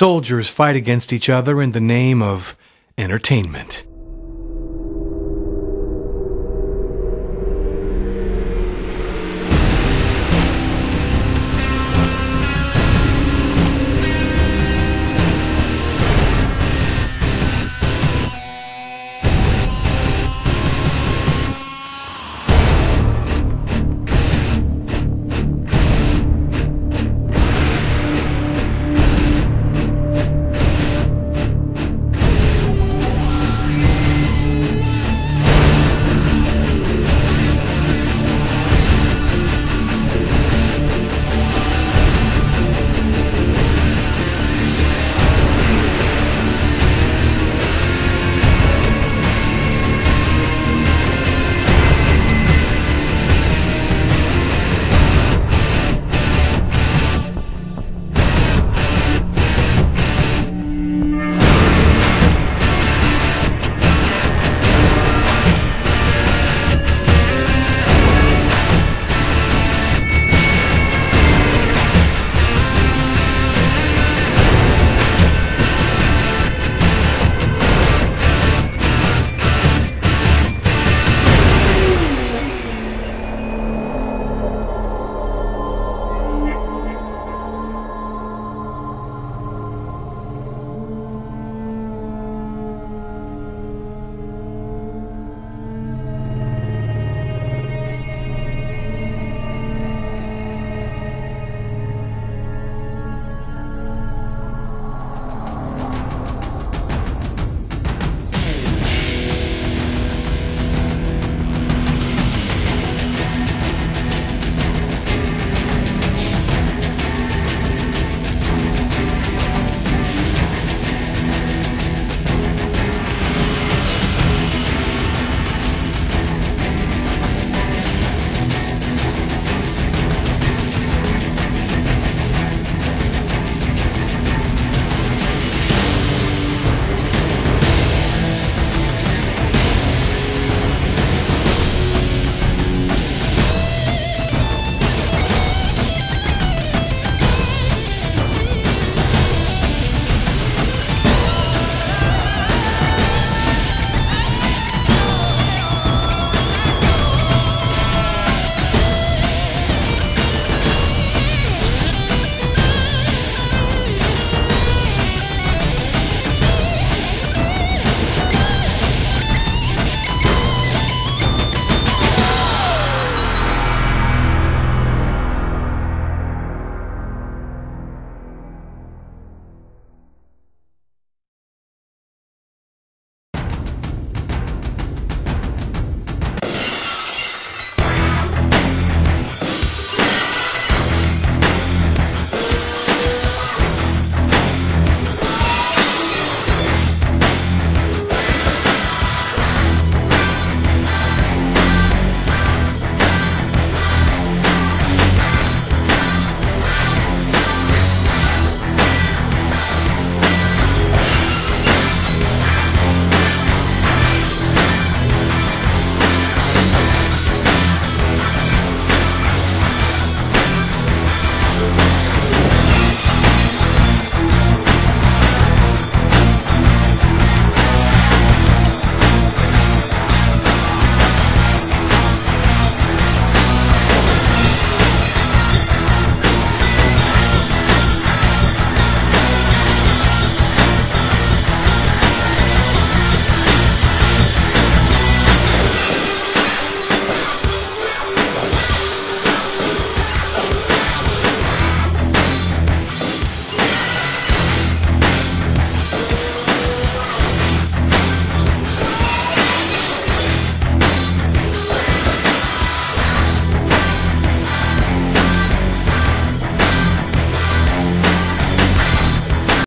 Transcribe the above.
Soldiers fight against each other in the name of entertainment.